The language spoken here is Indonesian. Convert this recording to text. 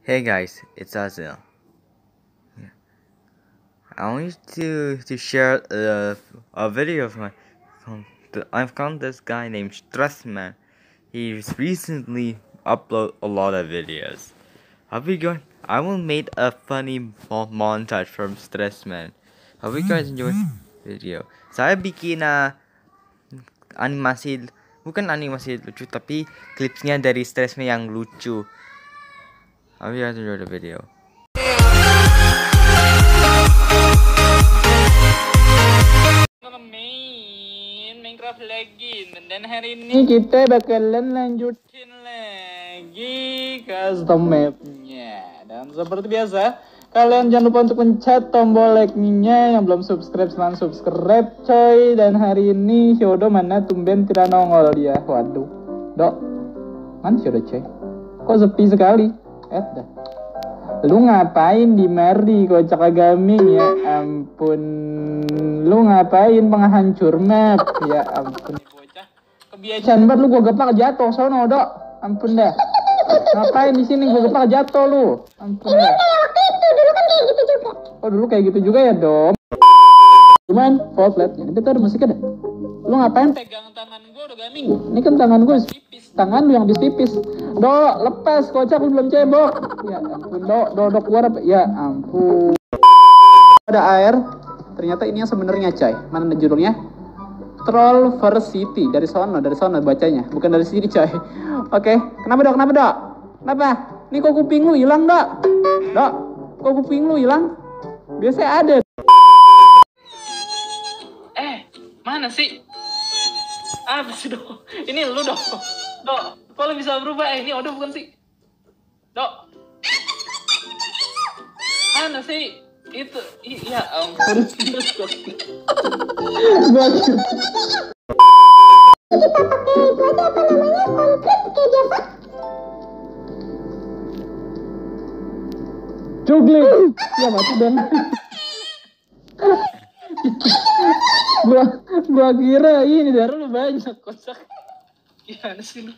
Hey guys, it's Azil. Yeah. I want you to to share a, a video of my. From the, I found this guy named Stressman. He's recently upload a lot of videos. Hope you going. I will made a funny mo- montage from Stressman. Hope you guys enjoy video. Saya bikin uh, animasi bukan animasi lucu tapi klipsnya dari Stressman yang lucu. Hope you guys enjoy the video. main Minecraft lagi. Dan hari ini kita bakalan lanjutin lagi custom mapnya. Dan seperti biasa kalian jangan lupa untuk pencet tombol like-nya yang belum subscribe silahkan subscribe coy. Dan hari ini Hyodo mana tumben tidak nongol dia? Waduh dok. Mana Hyodo coy? Kok sepi sekali eh dah. Lu ngapain di Mari kocak gaming ya ampun. Lu ngapain penghancur map? Ya ampun. Bocah kebiasaan banget lu gua gepak jatuh sono dok. Ampun dah ngapain di sini gua gepak jatuh lu? Ampun dah oh dulu kayak gitu juga ya dom cuman flat ini kita ada musik ada lu ngapain? Pegang tangan gua udah gaming ini kan tangan gua. Pipis tangan lu yang habis pipis do lepas kocak lu belum cebok. Ya ampun do do do keluar. Apa ya ampun. Ada air. Ternyata ini yang sebenarnya coy. Mana judulnya? Troll City. Dari sono dari sono bacanya. Bukan dari sini coy. Oke kenapa dok? Kenapa dok? Kenapa? Ini kok kuping lu hilang dok? Dok kok kuping lu hilang? Biasanya ada. Eh mana sih? Apa sih dok? Ini lu dok dok kok lu bisa berubah eh ini Odo bukan sih dok mana sih itu i- ya ampun gua Cuklik. Ya mati dong. gua gua kira ini darah lu banyak kocak. Gimana sih lu?